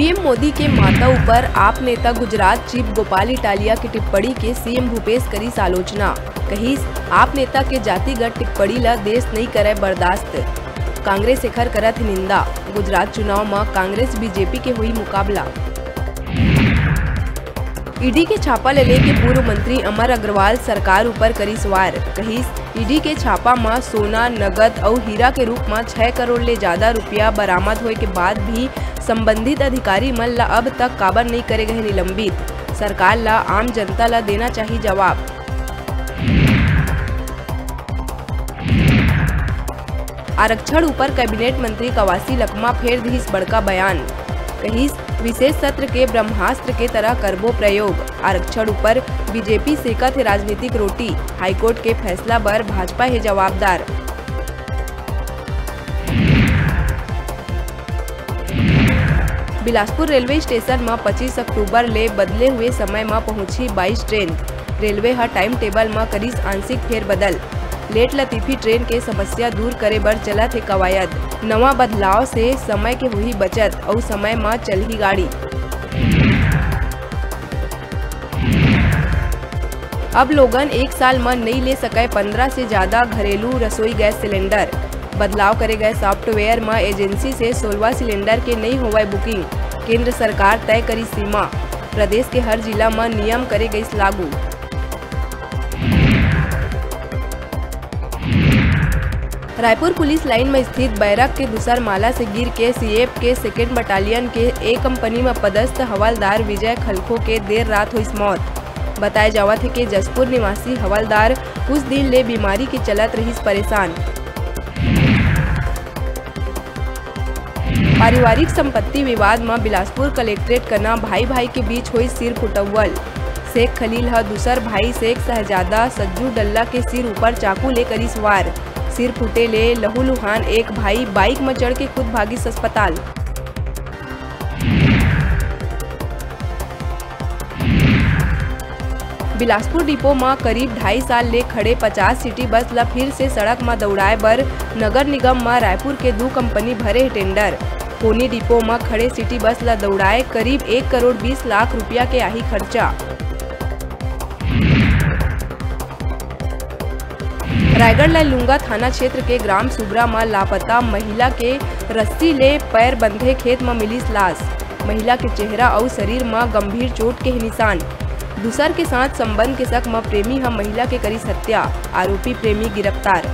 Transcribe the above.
PM Modi के माता ऊपर आप नेता गुजरात चीफ गोपाल इटालिया की टिप्पणी के सीएम भूपेश करी आलोचना। कही आप नेता के जातिगत टिप्पणी ला देश नहीं करे बर्दाश्त। कांग्रेस एखर करत निंदा। गुजरात चुनाव में कांग्रेस बीजेपी के हुई मुकाबला। ईडी के छापा ले के पूर्व मंत्री अमर अग्रवाल सरकार ऊपर करी सवार। कहीस, ईडी के छापा में सोना, नगद और हीरा के रूप में छह करोड़ ले ज़्यादा रुपया बरामद होए के बाद भी संबंधित अधिकारी मन ला अब तक काबर नहीं करे गए निलंबित। सरकार ला आम जनता ला देना चाहिए जवाब। आरक्षण ऊपर कैबिनेट मंत्री कवासी लकमा फेर दिस बड़का बयान। कहीस विशेष सत्र के ब्रह्मास्त्र के तरह करबो प्रयोग। आरक्षण ऊपर बीजेपी सेकत है राजनीतिक रोटी। हाईकोर्ट के फैसला पर भाजपा है जवाबदार। बिलासपुर रेलवे स्टेशन में 25 अक्टूबर ले बदले हुए समय में पहुँची 22 ट्रेन। रेलवे हर टाइम टेबल में करीस आंशिक फेर बदल लेट लतीफी ट्रेन के समस्या दूर करे बर चला थे कवायद। नवा बदलाव से समय के हुई बचत और समय में चलही गाड़ी। अब लोगन एक साल में नहीं ले सके पंद्रह से ज़्यादा घरेलू रसोई गैस सिलेंडर। बदलाव करे गए सॉफ्टवेयर में एजेंसी से 16 सिलेंडर के नहीं होवे बुकिंग। केंद्र सरकार तय करी सीमा। प्रदेश के हर जिला में नियम करे गई लागू। रायपुर पुलिस लाइन में स्थित बैरक के दूसर माला से गिर के सीएफ के सेकेंड बटालियन के ए कंपनी में पदस्थ हवलदार विजय खलखो के देर रात हुई मौत। बताया जावा थे कि जसपुर निवासी हवलदार कुछ दिन ले बीमारी के चलत रही परेशान। पारिवारिक संपत्ति विवाद में बिलासपुर कलेक्ट्रेट करना भाई भाई के बीच हुई सिर फुटवल। शेख खलील ह दूसर भाई शेख शहजादा सज्जू डल्ला के सिर ऊपर चाकू लेकर सवार सिर फूटे ले लहू लुहान एक भाई बाइक में चढ़ के खुद भागिस अस्पताल। बिलासपुर डिपो में करीब ढाई साल ले खड़े 50 सिटी बस ला फिर से सड़क में दौड़ाए बर नगर निगम में रायपुर के दो कंपनी भरे टेंडर। कोनी डिपो में खड़े सिटी बस ला दौड़ाए करीब एक करोड़ बीस लाख रुपया के आही खर्चा। रायगढ़ ललूँगा थाना क्षेत्र के ग्राम सुबरा में लापता महिला के रस्सी ले पैर बंधे खेत में मिली लाश। महिला के चेहरा और शरीर में गंभीर चोट के निशान। दूसर के साथ संबंध के शक में प्रेमी हम महिला के करी हत्या आरोपी प्रेमी गिरफ़्तार।